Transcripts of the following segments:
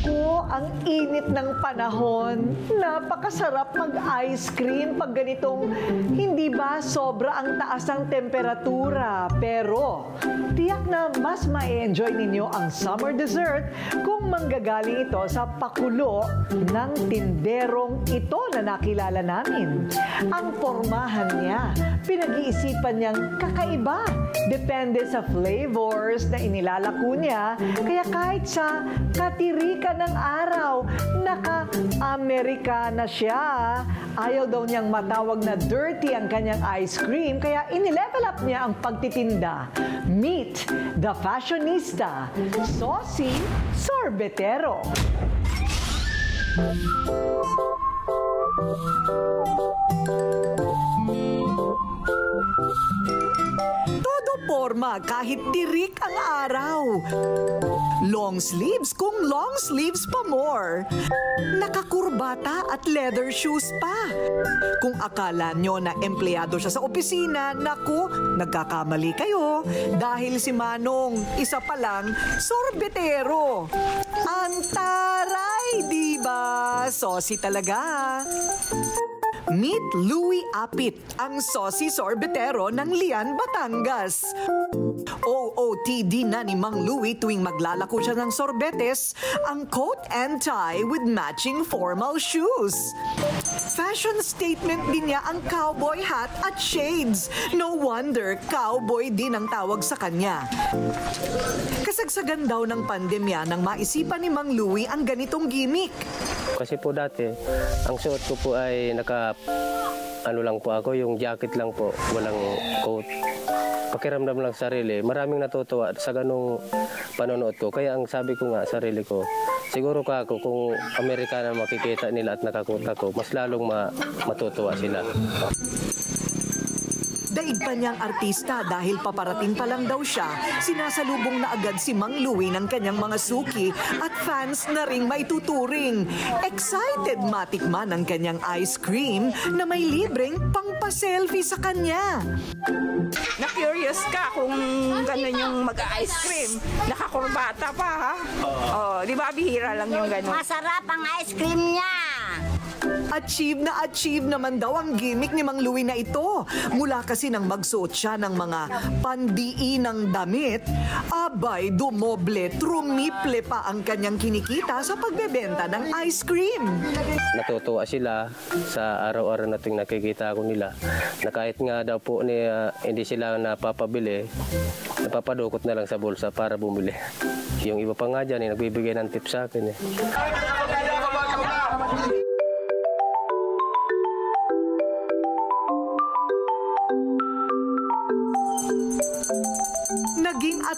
Naku, ang init ng panahon. Napakasarap mag-ice cream pag ganitong hindi ba sobra ang taas ng temperatura. Pero tiyak na mas ma-enjoy ninyo ang summer dessert kung manggagaling ito sa pakulo ng tinderong ito na nakilala namin. Ang pormahan niya, pinag-iisipan niyang kakaiba. Depende sa flavors na inilalako niya. Kaya kahit sa katirikan ng araw, naka-Amerikana siya. Ayaw daw niyang matawag na dirty ang kanyang ice cream, kaya inilevel up niya ang pagtitinda. Meet the fashionista, Saucy Sorbetero. Todo forma kahit tirik ang araw. Long sleeves kung long sleeves pa more. Nakakurbata at leather shoes pa. Kung akala nyo na empleyado siya sa opisina, naku, nagkakamali kayo. Dahil si Manong, isa pa lang, sorbetero. Antaray, di ba? Sosi talaga. Meet Louie Apit, ang saucy sorbetero ng Lian, Batangas. OOTD na ni Mang Louie tuwing maglalako siya ng sorbetes, ang coat and tie with matching formal shoes. Fashion statement din niya ang cowboy hat at shades. No wonder, cowboy din ang tawag sa kanya. Kasagsagan daw ng pandemya nang maisipan ni Mang Louie ang ganitong gimmick. Kasi po dati, ang suot ko po ay naka, ano lang po ako, yung jacket lang po, walang coat. Pakiramdam lang sa sarili. Maraming natutuwa sa ganong panonood ko. Kaya ang sabi ko nga sarili ko, siguro ka ako kung Amerikana makikita nila at nakakuta ko, mas lalong ma- matutuwa sila. Daig pa niyang artista dahil paparating pa lang daw siya, sinasalubong na agad si Mang Louie ng kanyang mga suki at fans na ring maituturing. Excited matikman ang kanyang ice cream na may libreng pangpa-selfie sa kanya. Na-curious ka kung gano'n yung mag-ice cream. Nakakurbata pa, ha? Oh, di ba bihira lang yung gano'n? Masarap ang ice cream niya. Achieve na achieve naman daw ang gimmick ni Mang Louie na ito. Mula kasi nang magsuot siya ng mga pandiinang damit, abay dumoble, trumiple pa ang kanyang kinikita sa pagbebenta ng ice cream. Natutuwa sila sa araw-araw na tuwing nakikita ko nila na kahit nga daw po ni, ah, hindi sila napapabili, napapadukot na lang sa bulsa para bumili. Yung iba pa nga dyan, eh, nagbibigay ng tip sa akin. Eh.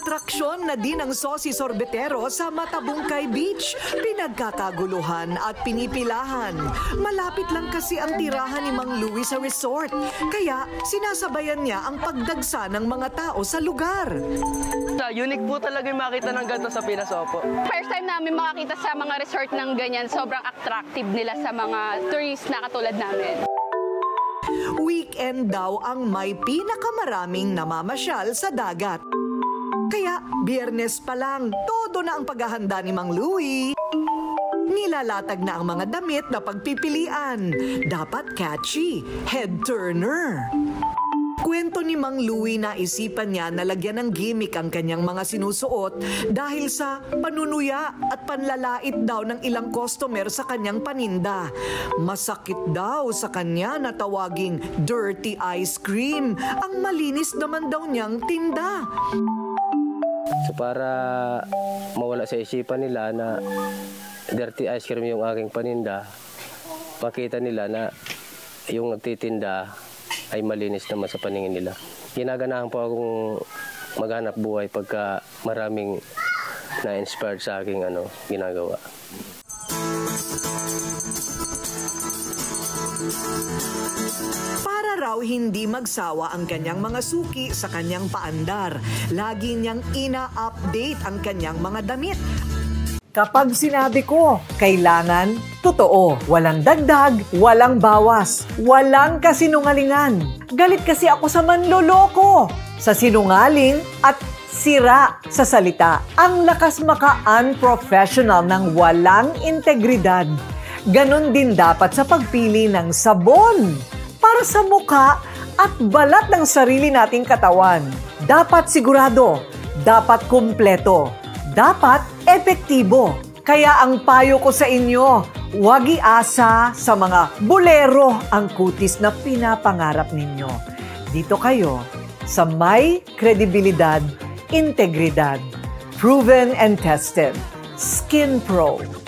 Atraksyon na din ang Sosi Sorbetero sa Matabungkay Beach. Pinagkakaguluhan at pinipilahan. Malapit lang kasi ang tirahan ni Mang Louie sa resort. Kaya sinasabayan niya ang pagdagsa ng mga tao sa lugar. Sa unique po talaga yung makita ng ganito sa Pinas Opo. First time namin makakita sa mga resort ng ganyan, sobrang attractive nila sa mga tourists na katulad namin. Weekend daw ang may pinakamaraming namamasyal sa dagat. Biyernes pa lang, todo na ang paghahanda ni Mang Louie. Nilalatag na ang mga damit na pagpipilian. Dapat catchy, head turner. Kwento ni Mang Louie na isipan niya na lagyan ng gimmick ang kanyang mga sinusuot dahil sa panunuya at panlalait daw ng ilang customer sa kanyang paninda. Masakit daw sa kanya na tawaging dirty ice cream. Ang malinis naman daw niyang tinda. So para mawala sa isipan nila na dirty ice cream yung aking paninda, makita nila na yung nagtitinda ay malinis naman sa paningin nila. Ginaganahan po akong maghanap buhay pagka maraming na-inspired sa aking ano, ginagawa. Raw hindi magsawa ang kanyang mga suki sa kanyang paandar. Lagi niyang ina-update ang kanyang mga damit. Kapag sinabi ko, kailangan, totoo, walang dagdag, walang bawas, walang kasinungalingan. Galit kasi ako sa manloloko, sa sinungaling at Sira sa salita, ang lakas maka-unprofessional ng walang integridad. Ganon din dapat sa pagpili ng sabon para sa muka at balat ng sarili nating katawan. Dapat sigurado, dapat kumpleto, dapat epektibo. Kaya ang payo ko sa inyo, huwag iasa sa mga bulero ang kutis na pinapangarap ninyo. Dito kayo sa may kredibilidad, integridad, proven and tested. Skin Pro.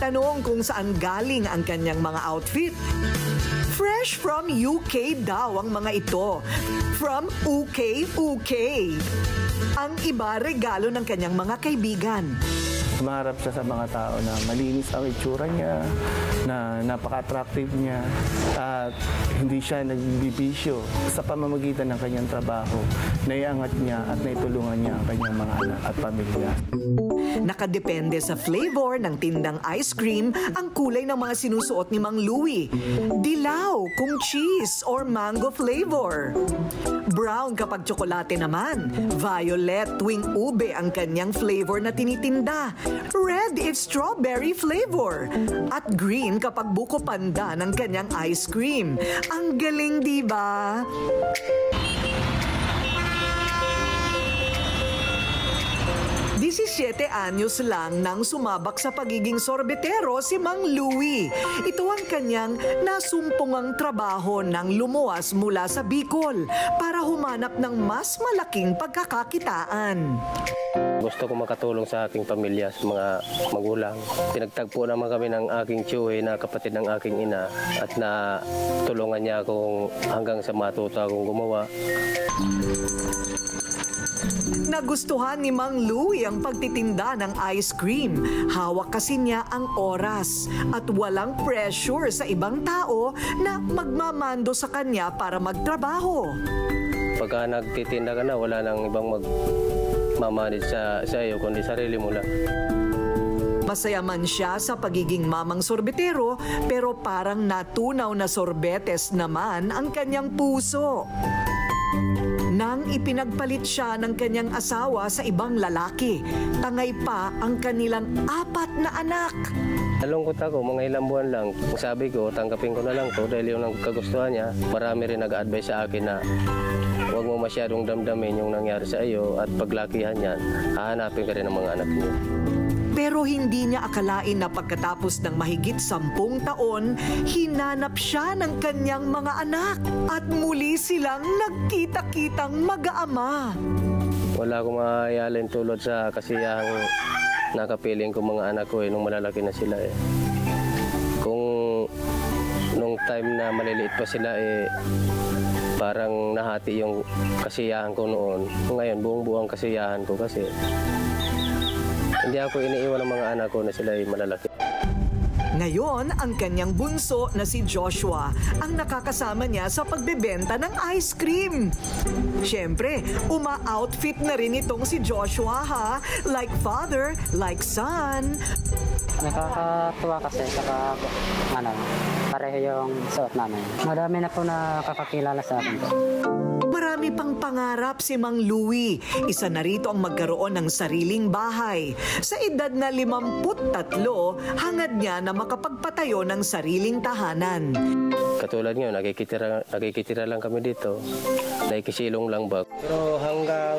Nagtatanong kung saan galing ang kanyang mga outfit, fresh from UK daw ang mga ito. From UK, UK. Ang iba regalo ng kanyang mga kaibigan. Sumarap siya sa mga tao na malinis ang itsura niya, na napaka-attractive niya, at hindi siya nagbibisyo sa pamamagitan ng kanyang trabaho. Naiangat niya at naitulungan niya ang kanyang mga anak at pamilya. Nakadepende sa flavor ng tindang ice cream ang kulay ng mga sinusuot ni Mang Louie. Dilaw kung cheese or mango flavor. Brown kapag tsokolate naman. Violet tuwing ube ang kanyang flavor na tinitinda. Red if strawberry flavor. At green kapag buko panda ng kanyang ice cream. Ang galing, di ba? Disisiete anyos lang nang sumabak sa pagiging sorbetero si Mang Louie. Ito ang kanyang nasumpungang trabaho nang lumuwas mula sa Bicol para humanap ng mas malaking pagkakakitaan. Gusto ko makatulong sa aking pamilya, sa mga magulang. Pinagtagpo naman kami ng aking tiyuhe na kapatid ng aking ina at na tulungan niya akong hanggang sa matuto akong gumawa. Nagustuhan ni Mang Louie ang pagtitinda ng ice cream. Hawak kasi niya ang oras at walang pressure sa ibang tao na magmamando sa kanya para magtrabaho. Pagka nagtitinda ka na, wala nang ibang magmamanage sa, sa iyo, kundi sarili mo lang. Masaya man siya sa pagiging mamang sorbetero pero parang natunaw na sorbetes naman ang kanyang puso. Nang ipinagpalit siya ng kanyang asawa sa ibang lalaki, tangay pa ang kanilang apat na anak. Nalungkot ako, mga ilang buwan lang. Sabi ko, tanggapin ko na lang to dahil yung kagustuhan niya. Marami rin nag-advise sa akin na huwag mo masyadong damdamin yung nangyari sa iyo at paglakihan yan, hahanapin ka rin ng mga anak niyo. Pero hindi niya akalain na pagkatapos ng mahigit sampung taon, hinanap siya ng kanyang mga anak at muli silang nagkita-kitang mag-aama. Wala akong mahayalin tulad sa kasiyahang nakapiling ko mga anak ko eh, nung malalaki na sila eh. Kung nung time na maliliit pa sila eh, parang nahati yung kasiyahan ko noon. Ngayon, buong-buong kasiyahan ko kasi hindi ako iniiwan ng mga anak ko na sila ay malalaki. Ngayon, ang kanyang bunso na si Joshua ang nakakasama niya sa pagbebenta ng ice cream. Siyempre, uma-outfit na rin itong si Joshua ha. Like father, like son. Nakakatuwa kasi saka ano, pareho yung suot namin. Marami na po nakakakilala sa akin. Marami pang pangarap si Mang Louie. Isa na rito ang magkaroon ng sariling bahay. Sa edad na 53, hangad niya na makapagpatayo ng sariling tahanan. Katulad ngayon, nakikitira, nakikitira lang kami dito. Nakikisilong lang ba? Pero hanggang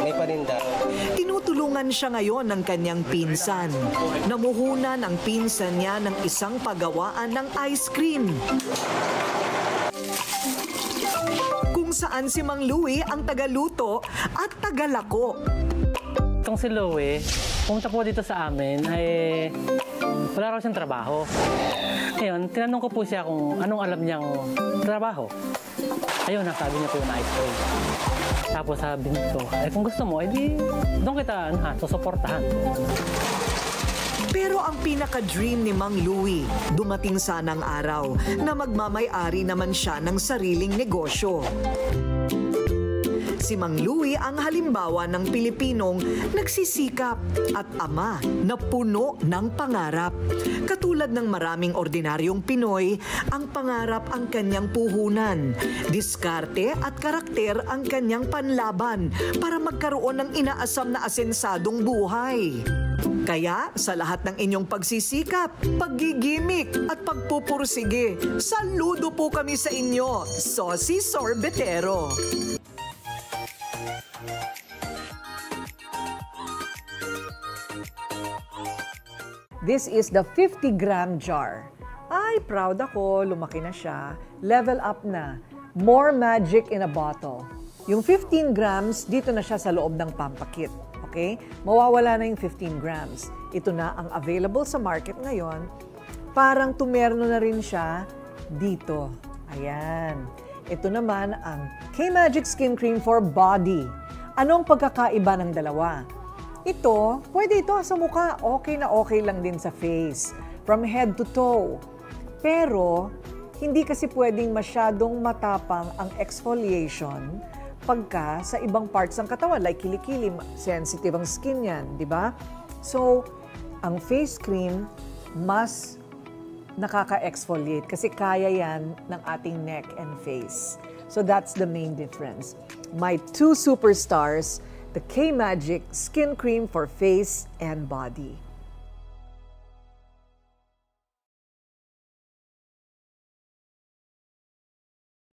may paninda, Tinutulungan siya ngayon ng kanyang pinsan. Namuhunan ang pinsan niya ng isang pagawaan ng ice cream. Kung saan si Mang Louie ang tagaluto at tagalako. Itong si Louie, pumunta po dito sa amin ay wala raw siyang trabaho. Ngayon, tinanong ko po siya kung anong alam niyang trabaho. Ayun, nasabi niya po ice cream. Tapos sabi nito, eh kung gusto mo, edi doon kita ano, ha, susuportahan. Pero ang pinaka-dream ni Mang Louie, dumating sanang araw na magmamay-ari naman siya ng sariling negosyo. Si Mang Louie ang halimbawa ng Pilipinong nagsisikap at ama na puno ng pangarap. Katulad ng maraming ordinaryong Pinoy, ang pangarap ang kanyang puhunan. Diskarte at karakter ang kanyang panlaban para magkaroon ng inaasam na asensadong buhay. Kaya sa lahat ng inyong pagsisikap, paggigimik at pagpupursige, saludo po kami sa inyo, Sosi Sorbetero. This is the 50 gram jar. Ay, proud ako, lumaki na siya. Level up na. More magic in a bottle. Yung 15 grams, dito na siya sa loob ng pampakit. Okay? Mawawala na yung 15 grams. Ito na ang available sa market ngayon. Parang tumerno na rin siya dito. Ayan. Ito naman ang K-Magic Skin Cream for Body. Anong pagkakaiba ng dalawa? Ito, pwede ito sa mukha. Okay na okay lang din sa face. From head to toe. Pero, hindi kasi pwedeng masyadong matapang ang exfoliation pagka sa ibang parts ng katawan, like kilikili, sensitive ang skin yan, di ba? So, ang face cream, mas nakaka-exfoliate kasi kaya yan ng ating neck and face. So that's the main difference. My two superstars, the K-Magic Skin Cream for Face and Body.